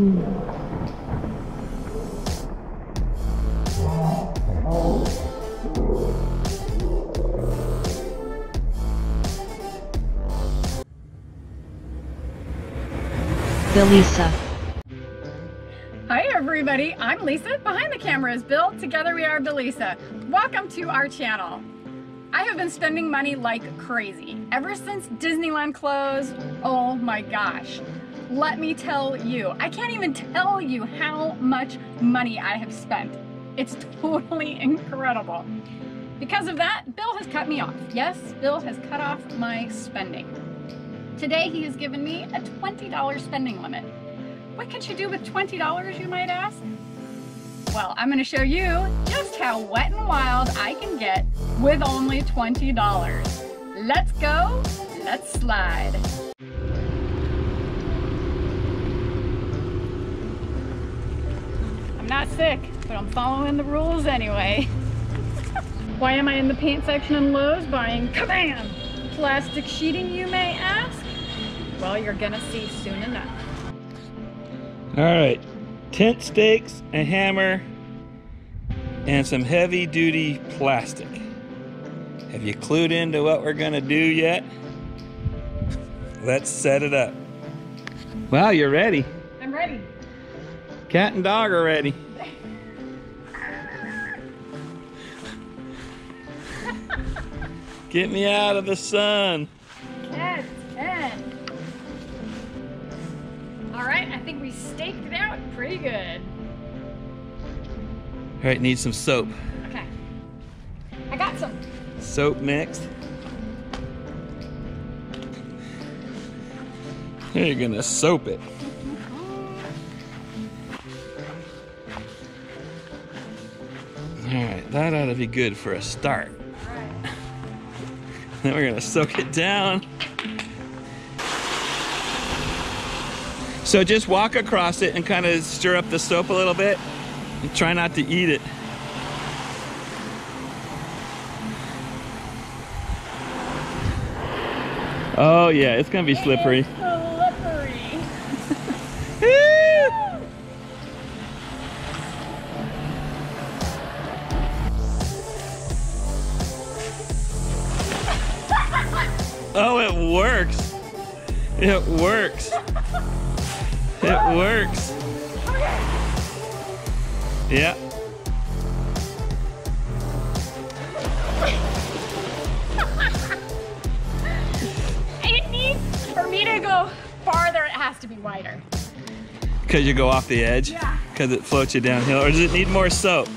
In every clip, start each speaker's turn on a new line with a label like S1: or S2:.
S1: Billisa.
S2: Hi everybody, I'm Lisa. Behind the camera is Bill. Together we are Billisa. Welcome to our channel. I have been spending money like crazy ever since Disneyland closed. Oh my gosh. Let me tell you, I can't even tell you how much money I have spent. It's totally incredible. Because of that, Bill has cut me off. Yes, Bill has cut off my spending. Today he has given me a $20 spending limit. What can she do with $20, you might ask? Well, I'm gonna show you just how wet and wild I can get with only $20. Let's go, let's slide. Not sick, but I'm following the rules anyway. Why am I in the paint section in Lowe's buying, kabam, plastic sheeting, you may ask? Well, you're gonna see soon enough.
S3: All right, tent stakes, a hammer, and some heavy duty plastic. Have you clued into what we're gonna do yet? Let's set it up. Wow, you're ready.
S2: I'm ready.
S3: Cat and dog are ready. Get me out of the sun.
S2: Cat 10. All right, I think we staked it out pretty good.
S3: All right, need some soap.
S2: Okay. I got some.
S3: Soap mixed. You're gonna soap it. All right, that ought to be good for a start.
S2: Right.
S3: Then we're gonna soak it down. So just walk across it and kind of stir up the soap a little bit and try not to eat it. Oh yeah, it's gonna be slippery.
S2: Oh.
S3: Oh, it works. It works. It works. Yeah.
S2: It needs, for me to go farther, it has to be wider.
S3: Because you go off the edge?
S2: Yeah.
S3: Because it floats you downhill. Or does it need more soap?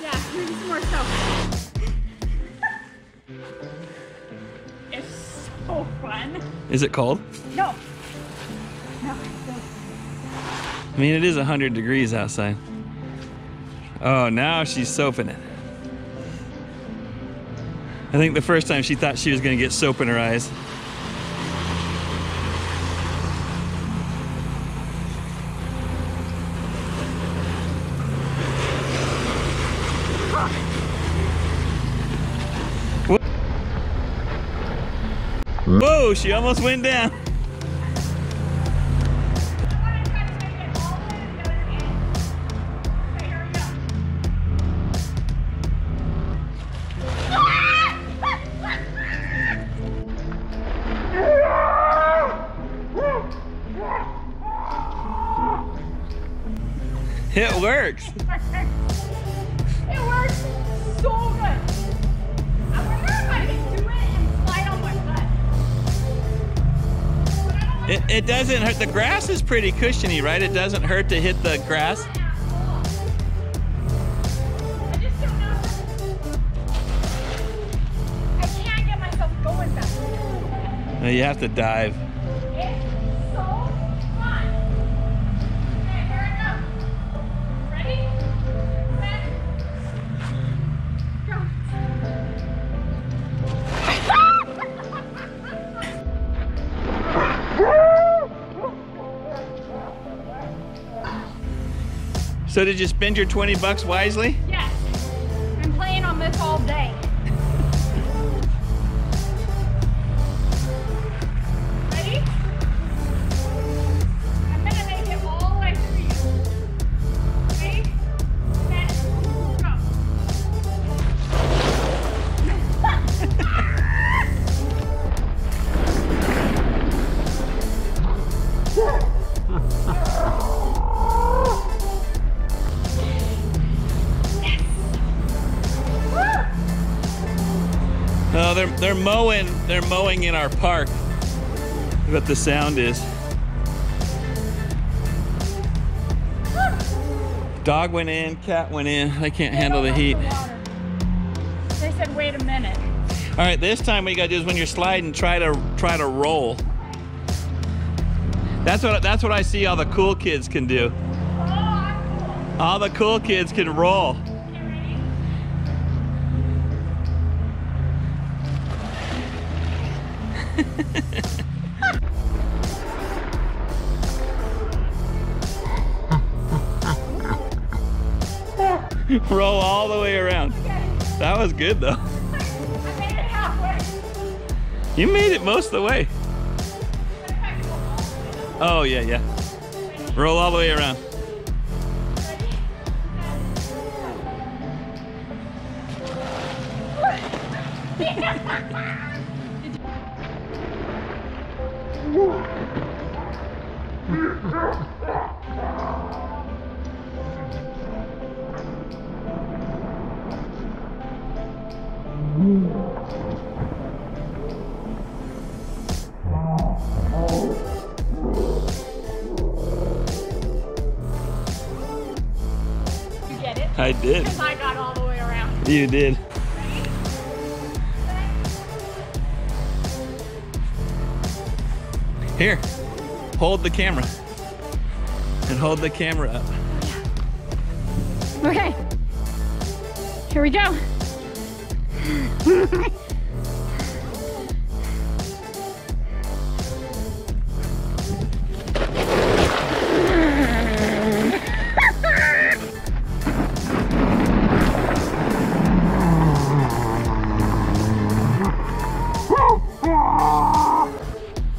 S2: Yeah, maybe some more soap. Fun.
S3: Is it cold?
S2: No. No.
S3: I mean, it is 100 degrees outside. Oh, now she's soaping it. I think the first time she thought she was going to get soap in her eyes. Whoa, she almost went down. It works.
S2: It works so good. It,
S3: it doesn't hurt. The grass is pretty cushiony, right? It doesn't hurt to hit the grass.
S2: I just don't know. I can't get myself going fast.
S3: You have to dive.
S2: So
S3: did you spend your 20 bucks wisely? They're mowing. They're mowing in our park. What the sound is. Dog went in. Cat went in. They can't handle the heat.
S2: They said, wait a minute.
S3: All right, this time what you gotta do is when you're sliding, try to try to roll. That's what that's what I see all the cool kids can do. Oh, all the cool kids can roll. roll all the way around. That was good though.
S2: Made.
S3: You made it most of the way. Oh yeah, yeah. Roll all the way around. I did.
S2: I got all the way around.
S3: You did. Here, hold the camera. And hold the camera up.
S2: Okay. Here we go.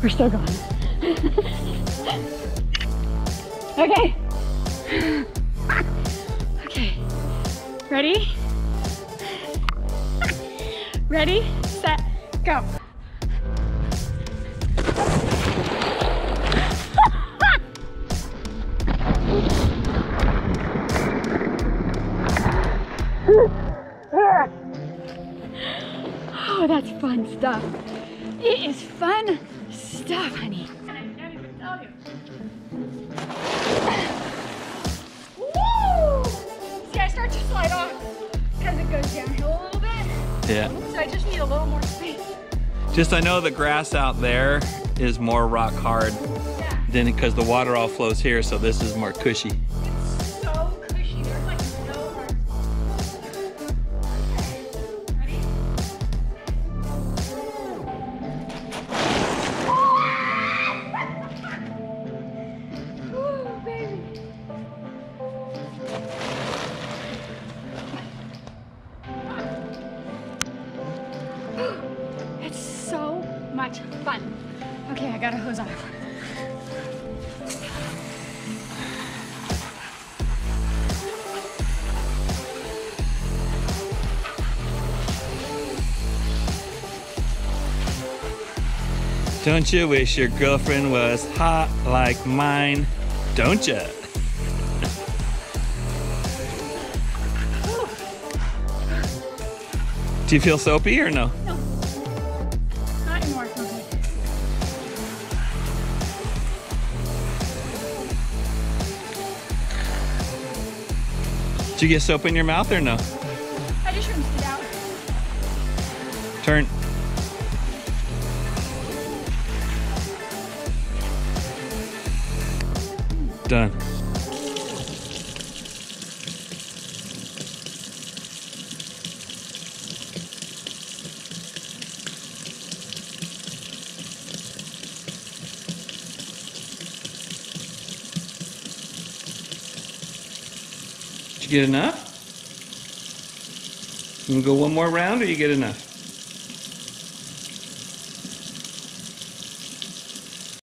S2: We're still going. okay. Okay. Ready? Ready, set, go. Oh, that's fun stuff. It is fun stuff, honey.
S3: Yeah.
S2: So I just need a little more space.
S3: Just I know the grass out there is more rock hard
S2: Yeah.
S3: than because the water all flows here, so this is more cushy. Don't you wish your girlfriend was hot like mine? Don't you? Do you feel soapy or no?
S2: No. Not anymore.
S3: Did you get soap in your mouth or no?
S2: I just rinsed it out.
S3: Turn. Done. Did you get enough? You gonna go one more round or you get enough?